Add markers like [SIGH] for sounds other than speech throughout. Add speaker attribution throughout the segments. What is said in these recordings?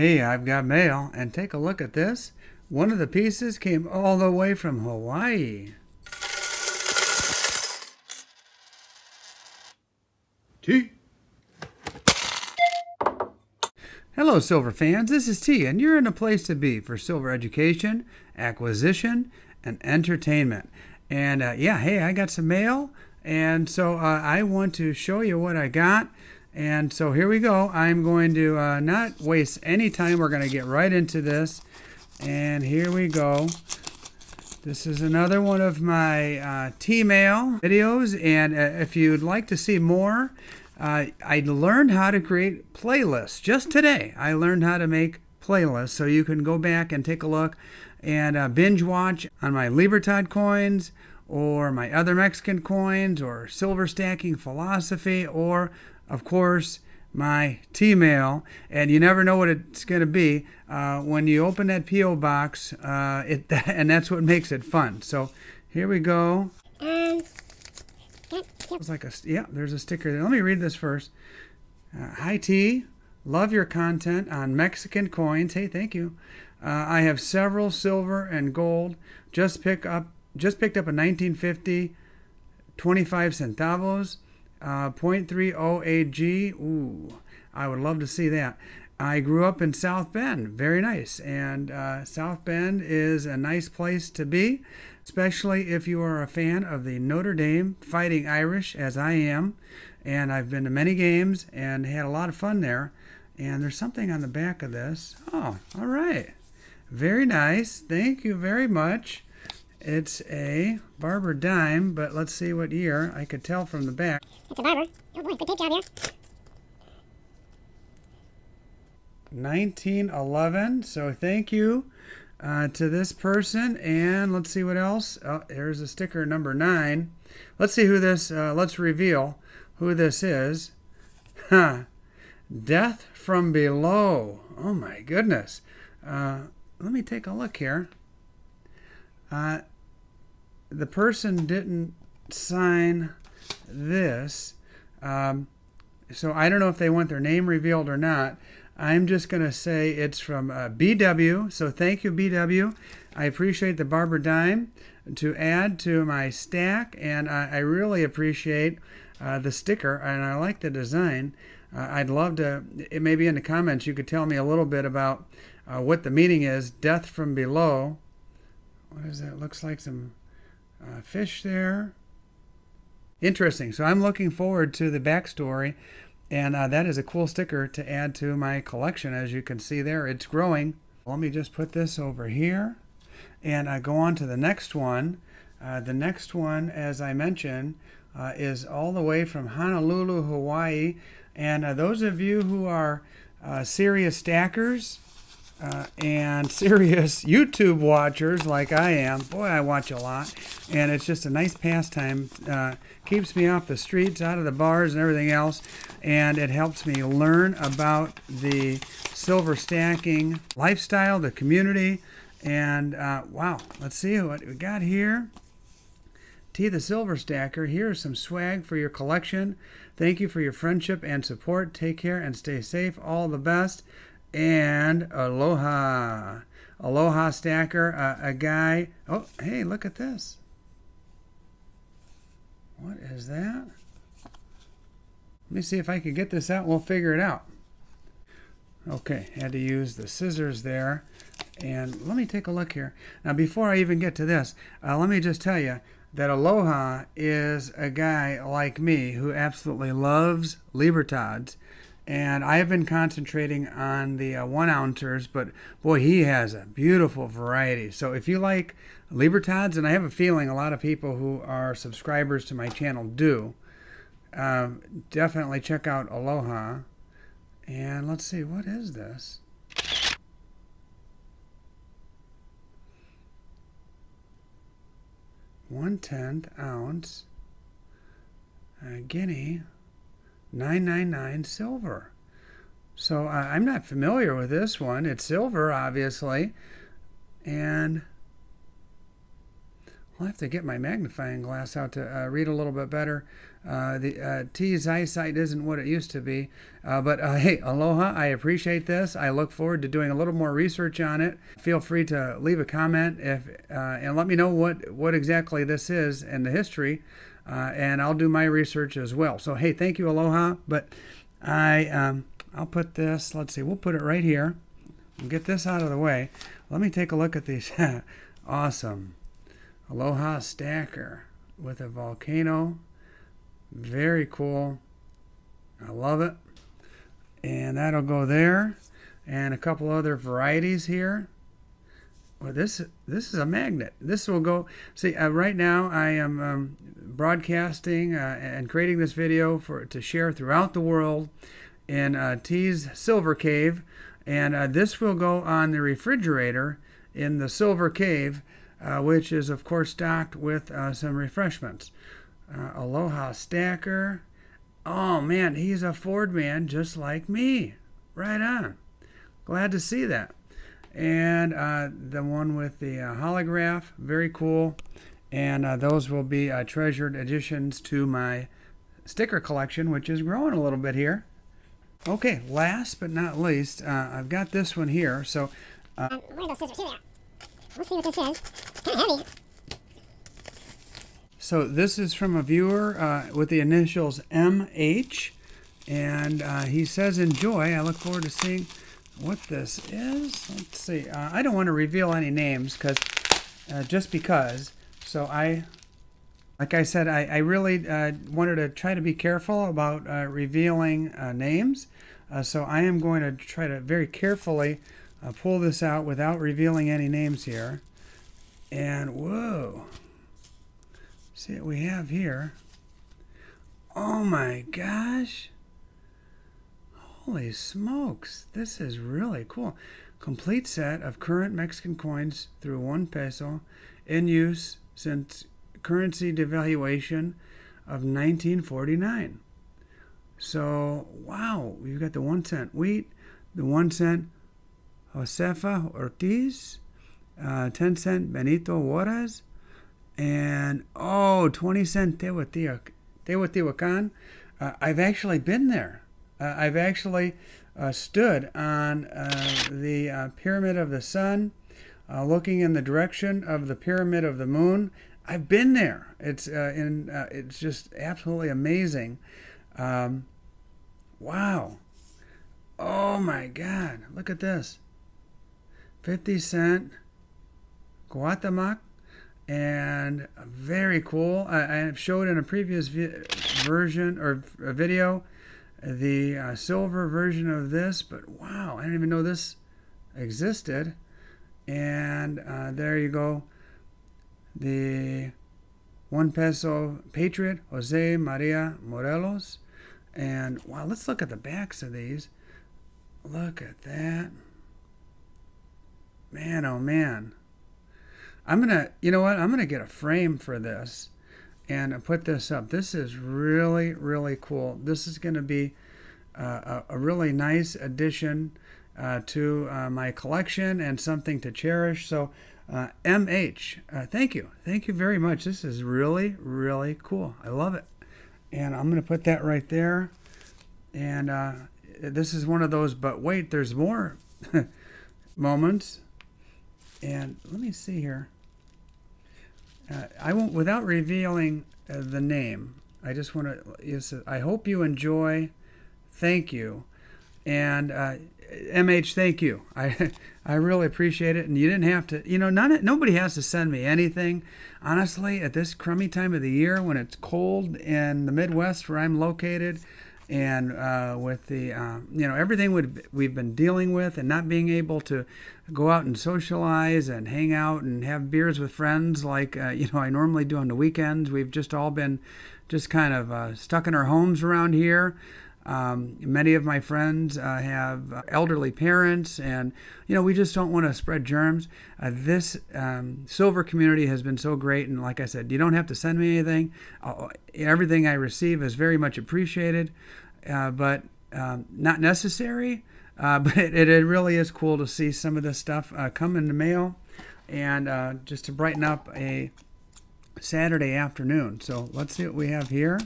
Speaker 1: Hey, I've got mail, and take a look at this. One of the pieces came all the way from Hawaii. T. Hello, Silver fans. This is T, and you're in a place to be for silver education, acquisition, and entertainment. And uh, yeah, hey, I got some mail, and so uh, I want to show you what I got. And so here we go. I'm going to uh, not waste any time. We're going to get right into this. And here we go. This is another one of my uh, T-mail videos. And uh, if you'd like to see more, uh, I learned how to create playlists. Just today, I learned how to make playlists. So you can go back and take a look and uh, binge watch on my Libertad coins or my other Mexican coins or silver stacking philosophy or of course, my T-mail, and you never know what it's going to be uh, when you open that PO box. Uh, it [LAUGHS] and that's what makes it fun. So here we go. Um, it's like a yeah. There's a sticker there. Let me read this first. Uh, Hi T, love your content on Mexican coins. Hey, thank you. Uh, I have several silver and gold. Just pick up. Just picked up a 1950 25 centavos. Uh, 0.30 AG. Ooh, I would love to see that. I grew up in South Bend. Very nice. And uh, South Bend is a nice place to be, especially if you are a fan of the Notre Dame Fighting Irish, as I am. And I've been to many games and had a lot of fun there. And there's something on the back of this. Oh, all right. Very nice. Thank you very much. It's a Barber dime, but let's see what year. I could tell from the back.
Speaker 2: It's a Barber. Oh boy, good tape job here.
Speaker 1: 1911. So thank you uh, to this person. And let's see what else. Oh, here's a sticker number nine. Let's see who this, uh, let's reveal who this is. Huh. Death from Below. Oh my goodness. Uh, let me take a look here. Uh, the person didn't sign this. Um, so I don't know if they want their name revealed or not. I'm just going to say it's from uh, BW. So thank you, BW. I appreciate the Barber Dime to add to my stack, and I, I really appreciate uh, the sticker, and I like the design. Uh, I'd love to, it maybe in the comments, you could tell me a little bit about uh, what the meaning is. Death from below. What is that? Looks like some uh, fish there. Interesting. So I'm looking forward to the backstory, and uh, that is a cool sticker to add to my collection. As you can see there, it's growing. Let me just put this over here, and I go on to the next one. Uh, the next one, as I mentioned, uh, is all the way from Honolulu, Hawaii. And uh, those of you who are uh, serious stackers, uh, and [LAUGHS] serious YouTube watchers like I am, boy, I watch a lot, and it's just a nice pastime. Uh, keeps me off the streets, out of the bars, and everything else, and it helps me learn about the silver stacking lifestyle, the community, and uh, wow, let's see what we got here. T the Silver Stacker, here's some swag for your collection. Thank you for your friendship and support. Take care and stay safe. All the best and Aloha. Aloha Stacker, uh, a guy. Oh, hey, look at this. What is that? Let me see if I can get this out. We'll figure it out. Okay, had to use the scissors there. And let me take a look here. Now, before I even get to this, uh, let me just tell you that Aloha is a guy like me who absolutely loves Libertads and I have been concentrating on the uh, one ouncers, but boy, he has a beautiful variety. So if you like Libertads, and I have a feeling a lot of people who are subscribers to my channel do, um, definitely check out Aloha. And let's see, what is this? One tenth ounce uh, guinea 999 silver. So uh, I'm not familiar with this one. It's silver, obviously. And I'll have to get my magnifying glass out to uh, read a little bit better. Uh, the uh, T's eyesight isn't what it used to be. Uh, but uh, [LAUGHS] hey, aloha. I appreciate this. I look forward to doing a little more research on it. Feel free to leave a comment if uh, and let me know what what exactly this is and the history, uh, and I'll do my research as well. So hey, thank you, aloha. But I um, I'll put this. Let's see. We'll put it right here. We'll get this out of the way. Let me take a look at these. [LAUGHS] awesome. Aloha stacker with a volcano. Very cool. I love it. And that'll go there. And a couple other varieties here. Well, this this is a magnet. This will go. See, uh, right now I am um, broadcasting uh, and creating this video for to share throughout the world in uh, T's Silver Cave, and uh, this will go on the refrigerator in the Silver Cave, uh, which is of course stocked with uh, some refreshments. Aloha Stacker. Oh man, he's a Ford man just like me. Right on. Glad to see that. And uh, the one with the uh, holograph, very cool. And uh, those will be uh, treasured additions to my sticker collection, which is growing a little bit here. Okay, last but not least, uh, I've got this one here. So,
Speaker 2: Um, are those scissors? Here they are. We'll see what this is. Kind of heavy.
Speaker 1: so this is from a viewer uh, with the initials MH, and uh, he says, "Enjoy." I look forward to seeing what this is. Let's see. Uh, I don't want to reveal any names because uh, just because. So I, like I said, I, I really uh, wanted to try to be careful about uh, revealing uh, names. Uh, so I am going to try to very carefully pull this out without revealing any names here. And whoa, see what we have here. Oh my gosh. Holy smokes, this is really cool. Complete set of current Mexican coins through one peso in use since currency devaluation of 1949. So, wow, you've got the one cent wheat, the one cent Josefa Ortiz, uh, 10 cent Benito Juarez, and oh, 20 cent Teotihuac- Teotihuacan. Uh, I've actually been there. Uh, I've actually uh, stood on uh, the uh, Pyramid of the Sun, uh, looking in the direction of the Pyramid of the Moon. I've been there. It's in. It's just absolutely amazing. Um, wow. Oh my God! Look at this. Fifty cent Guatemala, and very cool. I, I showed in a previous vi- version or a video the uh, silver version of this, but wow, I didn't even know this existed. And uh, there you go. The one peso patriot, Jose Maria Morelos. And wow, let's look at the backs of these. Look at that. Man, oh man. I'm going to, you know what? I'm going to get a frame for this and put this up. This is really, really cool. This is going to be uh, a, a really nice addition uh, to uh, my collection and something to cherish. So, uh, MH, uh, thank you. Thank you very much. This is really, really cool. I love it. And I'm going to put that right there. And uh, this is one of those, but wait, there's more [LAUGHS] moments. And let me see here. Uh, I won't, without revealing uh, the name, I just want to, I hope you enjoy. Thank you. And uh, MH, thank you. I [LAUGHS] I really appreciate it. And you didn't have to, you know, none, nobody has to send me anything. Honestly, at this crummy time of the year when it's cold in the Midwest where I'm located, and uh, with the uh, you know everything we've, we've been dealing with and not being able to go out and socialize and hang out and have beers with friends like uh, you know I normally do on the weekends. We've just all been just kind of uh, stuck in our homes around here. Um, many of my friends uh, have elderly parents, and you know we just don't want to spread germs. Uh, this um, silver community has been so great, and like I said, you don't have to send me anything. Uh, everything I receive is very much appreciated, uh, but um, not necessary. Uh, [LAUGHS] but it, it really is cool to see some of this stuff uh, come in the mail, and just to brighten up a Saturday afternoon. So let's see what we have here.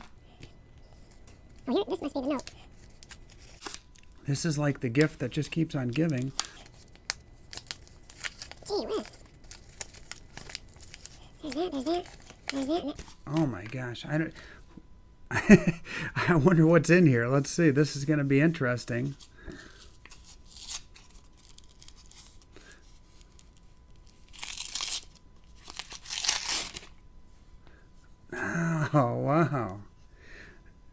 Speaker 2: Oh, here, this must be the note.
Speaker 1: This is like the gift that just keeps on giving.
Speaker 2: Gee whiz. There's that, there's that, there's that.
Speaker 1: Oh my gosh, I don't. [LAUGHS] I wonder what's in here. Let's see. This is going to be interesting. Oh wow,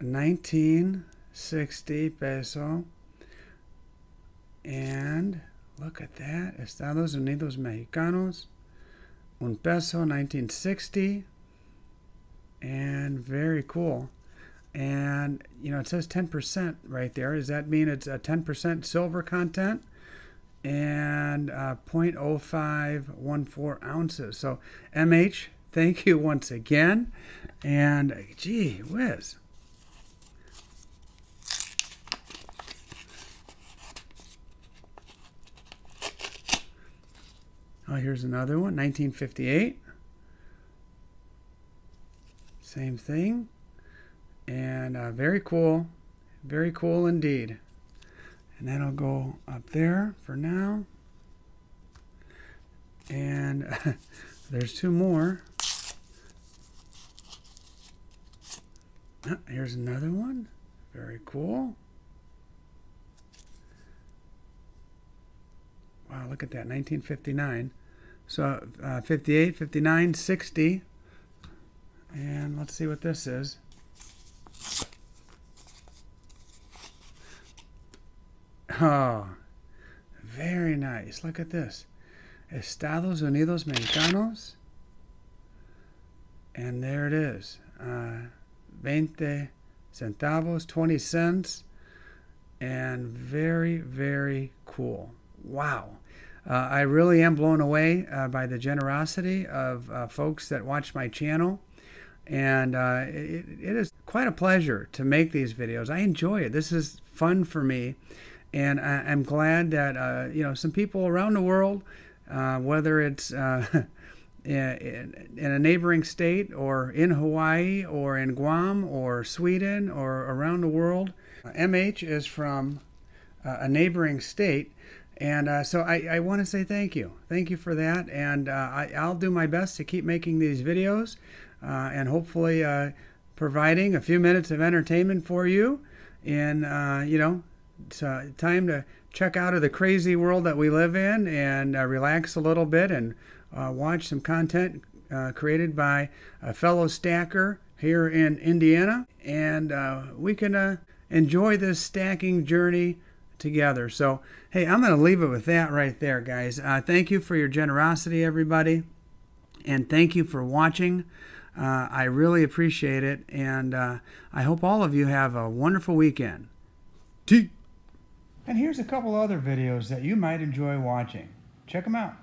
Speaker 1: 1960 peso. And look at that, Estados Unidos Mexicanos, un peso 1960 and very cool. And you know, it says 10% right there. Does that mean it's a 10% silver content? And uh, 0.0514 ounces. So, MH, thank you once again. And gee whiz. Oh, here's another one, 1958. Same thing. And uh, very cool. Very cool indeed. And that'll go up there for now. And [LAUGHS] there's two more. Ah, here's another one. Very cool. Wow, look at that. 1959. So uh, 58, 59, 60. And let's see what this is. Oh, very nice. Look at this. Estados Unidos Mexicanos. And there it is. Uh, 20 centavos, 20 cents. And very, very cool. Wow. Uh, I really am blown away uh, by the generosity of uh, folks that watch my channel and uh, it, it is quite a pleasure to make these videos. I enjoy it. This is fun for me, and I, am glad that uh, you know some people around the world, uh, whether it's [LAUGHS] in, in a neighboring state or in Hawaii or in Guam or Sweden or around the world. MH is from a neighboring state. And uh, so I, I want to say thank you. Thank you for that. And uh, I, I'll do my best to keep making these videos uh, and hopefully uh, providing a few minutes of entertainment for you. And, uh, you know, it's time to check out of the crazy world that we live in and relax a little bit and watch some content created by a fellow stacker here in Indiana. And we can enjoy this stacking journey together. So, hey, I'm going to leave it with that right there, guys. Uh, thank you for your generosity, everybody. And thank you for watching. Uh, I really appreciate it. And uh, I hope all of you have a wonderful weekend. T. And here's a couple other videos that you might enjoy watching. Check them out.